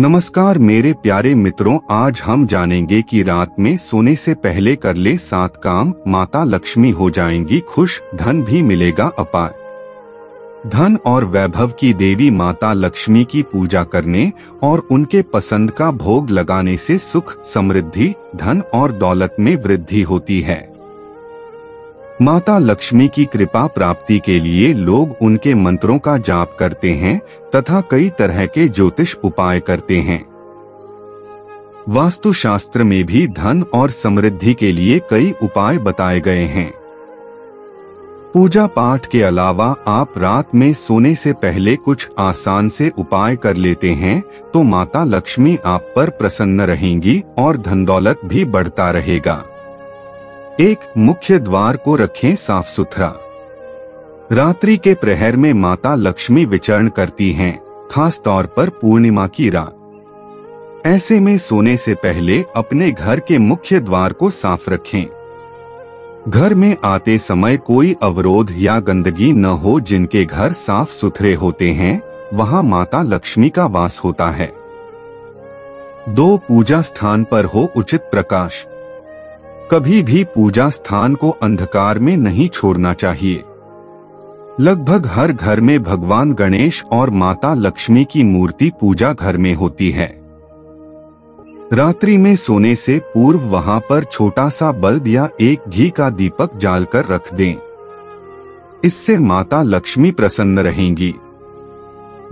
नमस्कार मेरे प्यारे मित्रों, आज हम जानेंगे कि रात में सोने से पहले कर ले सात काम, माता लक्ष्मी हो जाएँगी खुश, धन भी मिलेगा अपार। धन और वैभव की देवी माता लक्ष्मी की पूजा करने और उनके पसंद का भोग लगाने से सुख, समृद्धि, धन और दौलत में वृद्धि होती है। माता लक्ष्मी की कृपा प्राप्ति के लिए लोग उनके मंत्रों का जाप करते हैं तथा कई तरह के ज्योतिष उपाय करते हैं। वास्तुशास्त्र में भी धन और समृद्धि के लिए कई उपाय बताए गए हैं। पूजा पाठ के अलावा आप रात में सोने से पहले कुछ आसान से उपाय कर लेते हैं तो माता लक्ष्मी आप पर प्रसन्न रहेंगी और धन दौलत भी बढ़ता रहेगा। एक मुख्य द्वार को रखें साफ़ सुथरा। रात्रि के प्रहर में माता लक्ष्मी विचरण करती हैं, खास तौर पर पूर्णिमा की रात। ऐसे में सोने से पहले अपने घर के मुख्य द्वार को साफ़ रखें। घर में आते समय कोई अवरोध या गंदगी न हो जिनके घर साफ़ सुथरे होते हैं वहाँ माता लक्ष्मी का वास होता है। दो पूजा स्थान पर हो उचित प्रकाश। कभी भी पूजा स्थान को अंधकार में नहीं छोड़ना चाहिए। लगभग हर घर में भगवान गणेश और माता लक्ष्मी की मूर्ति पूजा घर में होती है। रात्रि में सोने से पूर्व वहाँ पर छोटा सा बल्ब या एक घी का दीपक जालकर रख दें। इससे माता लक्ष्मी प्रसन्न रहेंगी।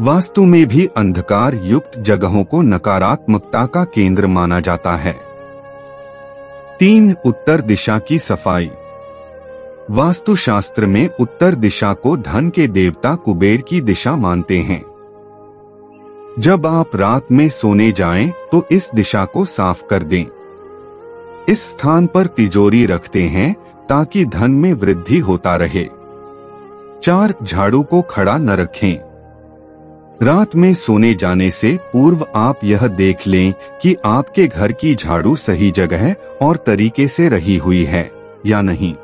वास्तु में भी अंधकार युक्त जगहों को नकारात्मकता का केंद्र माना जाता है। तीन उत्तर दिशा की सफ़ाई। वास्तुशास्त्र में उत्तर दिशा को धन के देवता कुबेर की दिशा मानते हैं। जब आप रात में सोने जाएँ तो इस दिशा को साफ़ कर दें। इस स्थान पर तिजोरी रखते हैं, ताकि धन में वृद्धि होता रहे। चार झाड़ू को खड़ा न रखें। रात में सोने जाने से पूर्व आप यह देख लें कि आपके घर की झाड़ू सही जगह और तरीके से रही हुई है, या नहीं।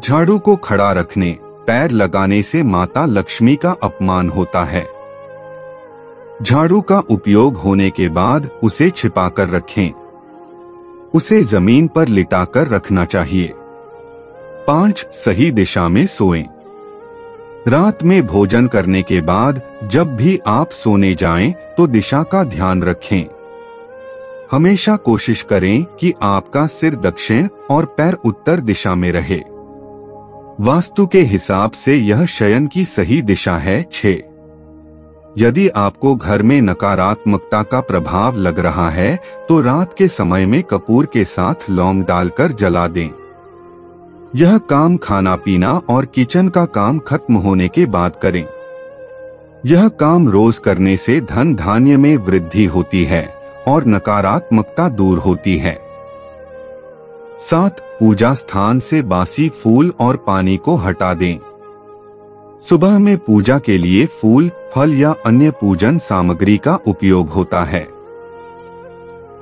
झाड़ू को खड़ा रखने, पैर लगाने से माता लक्ष्मी का अपमान होता है। झाड़ू का उपयोग होने के बाद उसे छिपाकर रखें। उसे ज़मीन पर लिटाकर रखना चाहिए। पाँच सही दिशा में सोएँ। रात में भोजन करने के बाद जब भी आप सोने जाएँ तो दिशा का ध्यान रखें। हमेशा कोशिश करें कि आपका सिर दक्षिण और पैर उत्तर दिशा में रहे। वास्तु के हिसाब से यह शयन की सही दिशा है, छ। यदि आपको घर में नकारात्मकता का प्रभाव लग रहा है तो रात के समय में कपूर के साथ लौंग डालकर जला दें। यह काम खाना पीना और किचन का काम खत्म होने के बाद करें। यह काम रोज करने से धन धान्य में वृद्धि होती है और नकारात्मकता दूर होती है। सात पूजा स्थान से बासी फूल और पानी को हटा दें। सुबह में पूजा के लिए फूल, फल या अन्य पूजन सामग्री का उपयोग होता है।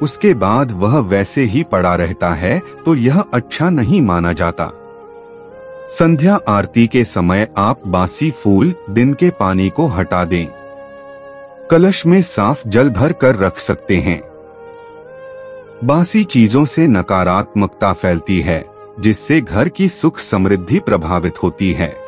उसके बाद वह वैसे ही पड़ा रहता है तो यह अच्छा नहीं माना जाता। संध्या आरती के समय आप बासी फूल दिन के पानी को हटा दें। कलश में साफ़ जल भर कर रख सकते हैं। बासी चीज़ों से नकारात्मकता फैलती है, जिससे घर की सुख समृद्धि प्रभावित होती है।